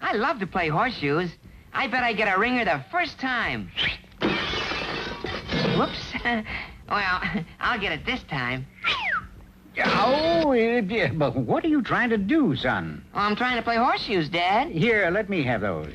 I love to play horseshoes. I bet I get a ringer the first time. Whoops. well, I'll get it this time. Oh, eh, yeah, but what are you trying to do, son? I'm trying to play horseshoes, Dad. Here, let me have those.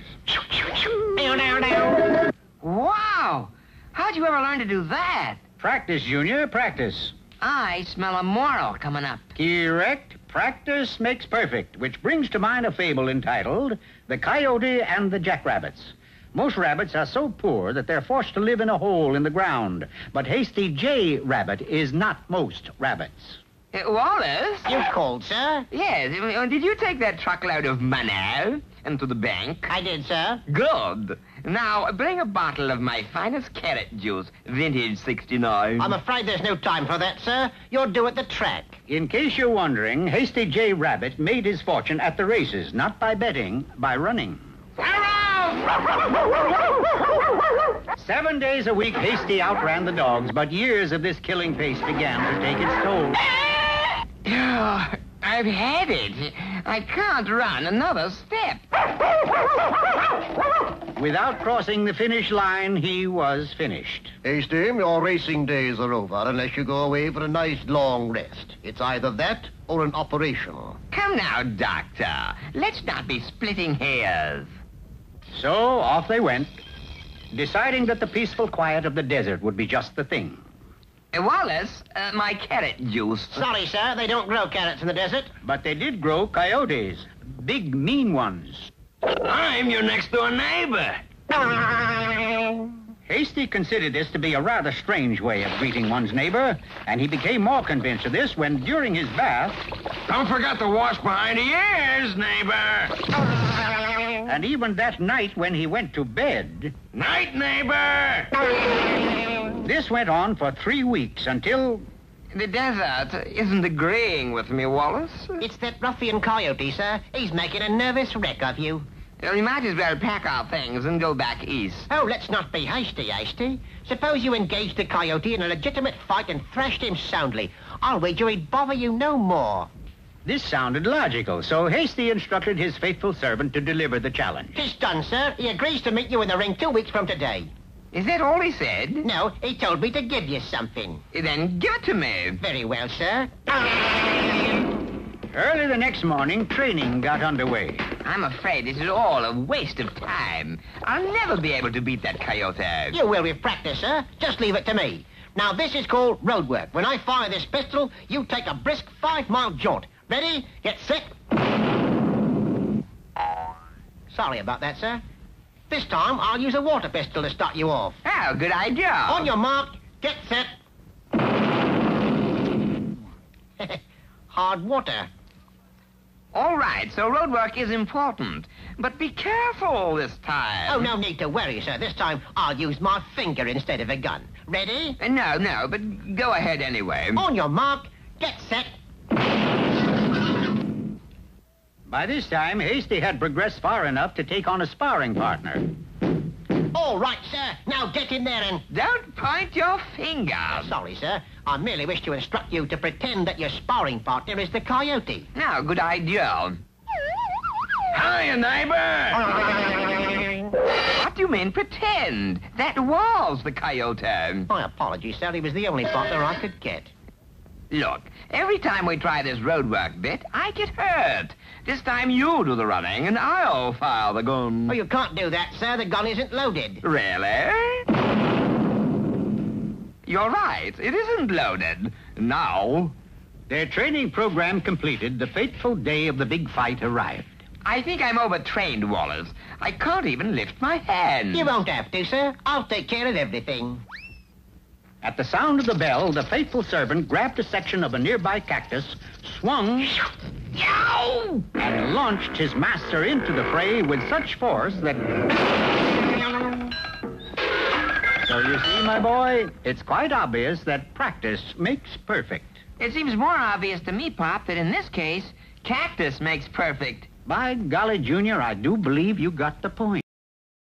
Wow! How'd you ever learn to do that? Practice, Junior, practice. I smell a moral coming up. Correct. Practice makes perfect, which brings to mind a fable entitled The Coyote and the Jackrabbits. Most rabbits are so poor that they're forced to live in a hole in the ground. But Hasty J. Rabbit is not most rabbits. Uh, Wallace? You called, sir? Yes. uh, Did you take that truckload of money into the bank? I did, sir. Good. Now, bring a bottle of my finest carrot juice, vintage 69. I'm afraid there's no time for that, sir. You're due at the track. In case you're wondering, Hasty J. Rabbit made his fortune at the races, not by betting, by running. Seven days a week, Hasty outran the dogs, but years of this killing pace began to take its toll. Oh, I've had it. I can't run another step. Without crossing the finish line, he was finished. Hasty, your racing days are over unless you go away for a nice long rest. It's either that or an operation. Come now, Doctor. Let's not be splitting hairs. So off they went, deciding that the peaceful quiet of the desert would be just the thing. Wallace, uh, my carrot juice. Sorry, sir. They don't grow carrots in the desert. But they did grow coyotes, big, mean ones. I'm your next door neighbor. Hasty considered this to be a rather strange way of greeting one's neighbor, and he became more convinced of this when, during his bath, Don't forget to wash behind the ears, neighbor. And even that night when he went to bed, Night, neighbor. this went on for three weeks until The desert isn't agreeing with me, Wallace. It's that ruffian coyote, sir. He's making a nervous wreck of you. Well, we might as well pack our things and go back east. Oh, let's not be hasty, hasty. Suppose you engaged the coyote in a legitimate fight and thrashed him soundly. I'll wager he'd bother you no more. This sounded logical, so Hasty instructed his faithful servant to deliver the challenge. Tis done, sir. He agrees to meet you in the ring two weeks from today. Is that all he said? No, he told me to give you something. Then give it to me. Very well, sir. Early the next morning, training got underway. I'm afraid this is all a waste of time. I'll never be able to beat that coyote. You will with practice, sir. Just leave it to me. Now, this is called road work. When I fire this pistol, you take a brisk five-mile jaunt. Ready? Get set. Sorry about that, sir. This time, I'll use a water pistol to start you off. Oh, good idea. On your mark, get set. Hard water. All right, so road work is important. But be careful this time. Oh, no need to worry, sir. This time, I'll use my finger instead of a gun. Ready? Uh, No, no, but go ahead anyway. On your mark, get set. By this time, Hasty had progressed far enough to take on a sparring partner. All right, sir. Now get in there and... Don't point your finger. Sorry, sir. I merely wish to instruct you to pretend that your sparring partner is the coyote. Now, good idea. Hiya, neighbor. What do you mean pretend? That was the coyote. My apologies, sir. He was the only partner I could get. Look, every time we try this road work bit, I get hurt. This time you do the running and I'll fire the gun. Oh, you can't do that, sir. The gun isn't loaded. Really? You're right. It isn't loaded. Now, Their training program completed, the fateful day of the big fight arrived. I think I'm overtrained, Wallace. I can't even lift my hand. You won't have to, sir. I'll take care of everything. At the sound of the bell, the faithful servant grabbed a section of a nearby cactus, swung, and launched his master into the fray with such force that. So you see, my boy, it's quite obvious that practice makes perfect. It seems more obvious to me, Pop, that in this case, cactus makes perfect. By golly, Junior, I do believe you got the point.